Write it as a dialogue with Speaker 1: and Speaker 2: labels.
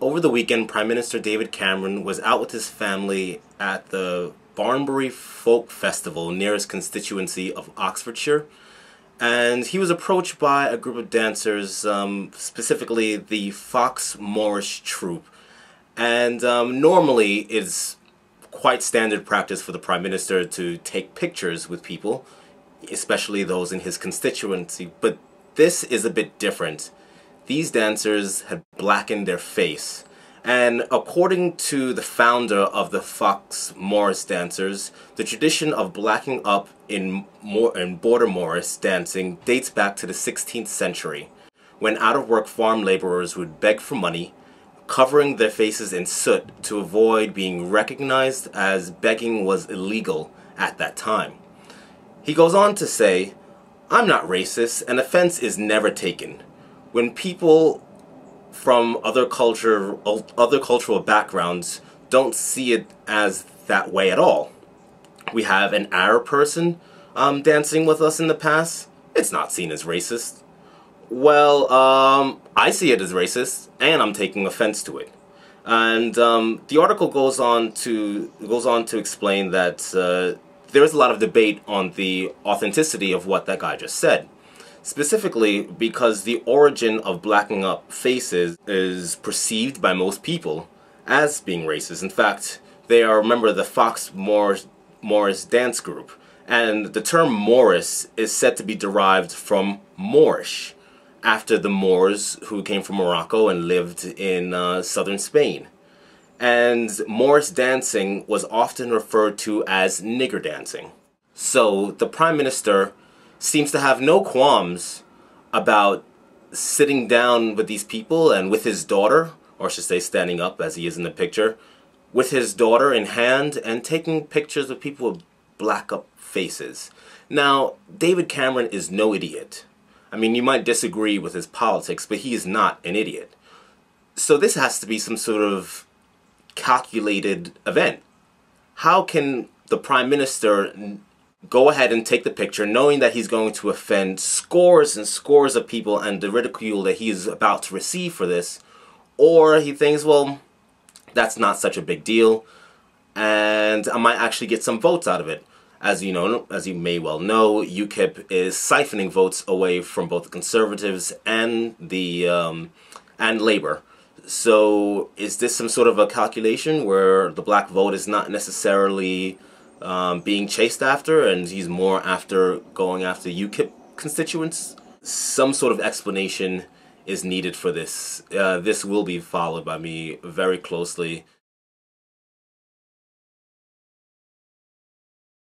Speaker 1: over the weekend, Prime Minister David Cameron was out with his family at the Banbury Folk Festival near his constituency of Oxfordshire. And he was approached by a group of dancers, um, specifically the Fox Morris troupe. And um, normally it's quite standard practice for the Prime Minister to take pictures with people, especially those in his constituency. But this is a bit different these dancers had blackened their face. And according to the founder of the Fox Morris dancers, the tradition of blacking up in, Mor in border Morris dancing dates back to the 16th century, when out-of-work farm laborers would beg for money, covering their faces in soot to avoid being recognized as begging was illegal at that time. He goes on to say, I'm not racist, and offense is never taken when people from other culture other cultural backgrounds don't see it as that way at all. We have an Arab person um, dancing with us in the past. It's not seen as racist. Well, um, I see it as racist, and I'm taking offense to it. And um, the article goes on to goes on to explain that uh, there is a lot of debate on the authenticity of what that guy just said specifically because the origin of blacking up faces is perceived by most people as being racist. In fact, they are a member of the Fox Morris, Morris dance group, and the term Morris is said to be derived from Moorish, after the Moors who came from Morocco and lived in uh, southern Spain. And Morris dancing was often referred to as nigger dancing. So the Prime Minister seems to have no qualms about sitting down with these people and with his daughter, or I should say standing up as he is in the picture, with his daughter in hand and taking pictures of people with black up faces. Now, David Cameron is no idiot. I mean, you might disagree with his politics, but he is not an idiot. So this has to be some sort of calculated event. How can the Prime Minister go ahead and take the picture knowing that he's going to offend scores and scores of people and the ridicule that he's about to receive for this or he thinks well that's not such a big deal and I might actually get some votes out of it. As you know as you may well know UKIP is siphoning votes away from both the conservatives and the um, and Labour. So is this some sort of a calculation where the black vote is not necessarily um, being chased after, and he's more after going after UKIP constituents. Some sort of explanation is needed for this. Uh, this will be followed by me very closely.